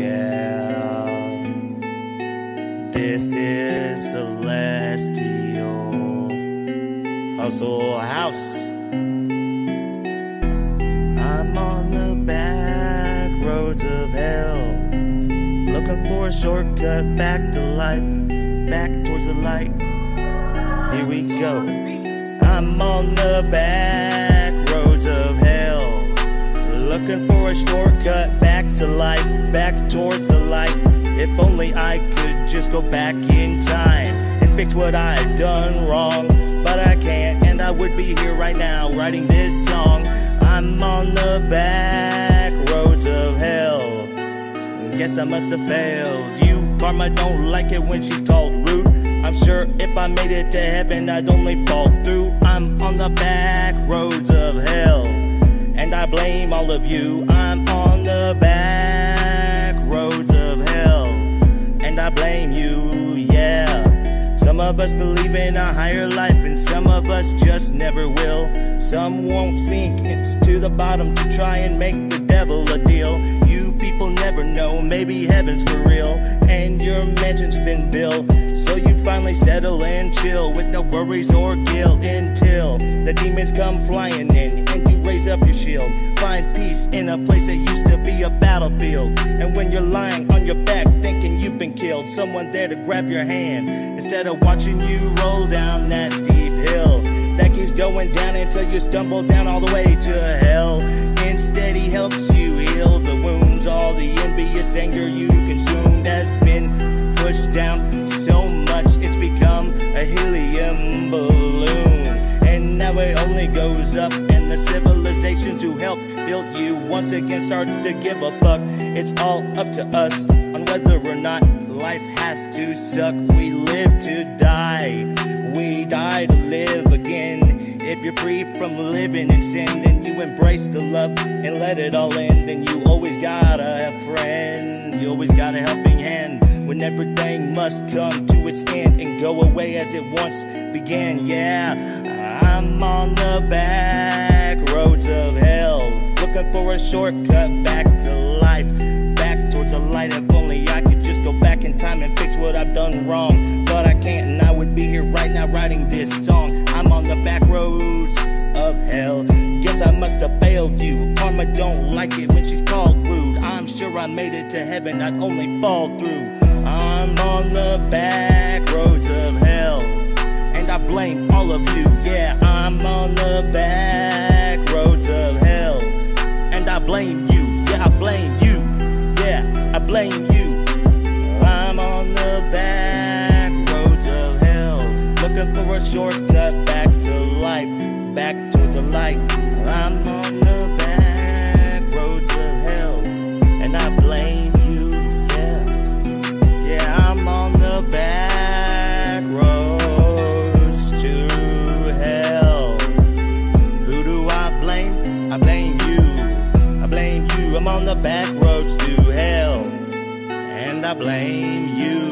yeah. This is Celestial Hustle House. I'm on the back roads of hell, looking for a shortcut back to life, back towards the light. Here we go. I'm on the back roads of hell, looking for shortcut back to life, back towards the light. If only I could just go back in time and fix what I've done wrong, but I can't, and I would be here right now writing this song. I'm on the back roads of hell. Guess I must have failed. You, karma, don't like it when she's called rude. I'm sure if I made it to heaven, I'd only fall through. I'm on the back all of you. I'm on the back roads of hell, and I blame you, yeah. Some of us believe in a higher life, and some of us just never will. Some won't sink, it's to the bottom to try and make the devil a deal. You people never know, maybe heaven's for real, and your mansion's been built. So you finally settle and chill with no worries or guilt until the demons come flying in and you raise up your shield. Find peace in a place that used to be a battlefield. And when you're lying on your back thinking you've been killed, someone there to grab your hand instead of watching you roll down that steep hill that keeps going down until you stumble down all the way to hell. Instead, he helps you heal the wounds. All the envious anger you consumed has been pushed down up, and the civilization to help build you once again start to give a fuck. It's all up to us on whether or not life has to suck. We live to die, we die to live again. If you're free from living in sin, then you embrace the love and let it all in. Then you always gotta a friend, you always got a helping hand when everything must come to its end and go away as it once began. Yeah, I'm on the back roads of hell, looking for a shortcut back to life, back towards the light. If only I could just go back in time and fix what I've done wrong, but I can't, and I would be here right now writing this song. I'm on the back roads of hell. Guess I must have failed you. Karma don't like it when she's called rude. I'm sure I made it to heaven, I'd only fall through. I'm on the back roads of hell, and I blame all of you. Yeah, I'm on the back roads of hell, and I blame you. Yeah, I blame you. Yeah, I blame you. I'm on the back roads of hell, looking for a shortcut back to life, back to the light. I'm on the back roads to hell, and I blame you.